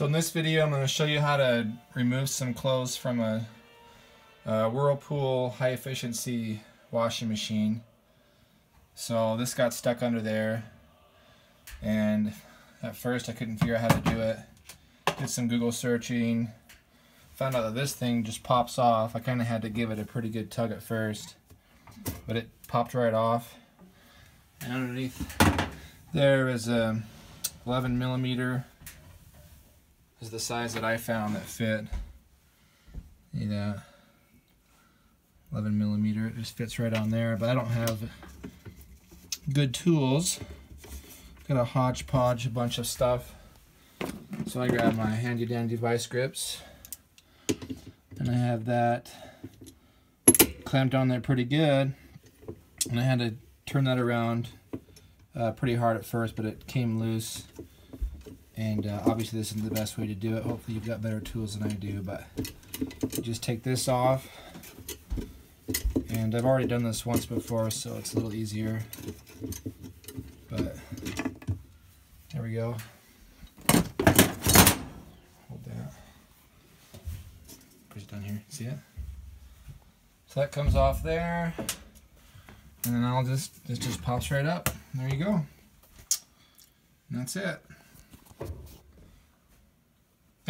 So in this video I'm going to show you how to remove some clothes from a, a Whirlpool high efficiency washing machine. So this got stuck under there and at first I couldn't figure out how to do it. Did some Google searching, found out that this thing just pops off. I kind of had to give it a pretty good tug at first, but it popped right off. And underneath there is a 11 millimeter is the size that I found that fit. You know, 11 millimeter. It just fits right on there, but I don't have good tools. Got a hodgepodge, a bunch of stuff. So I grab my handy dandy vice grips, and I have that clamped on there pretty good. And I had to turn that around uh, pretty hard at first, but it came loose. And uh, obviously this isn't the best way to do it. Hopefully you've got better tools than I do, but just take this off. And I've already done this once before, so it's a little easier. But there we go. Hold that. Push it down here. See it? So that comes off there. And then I'll just, this just pops right up. There you go. And that's it.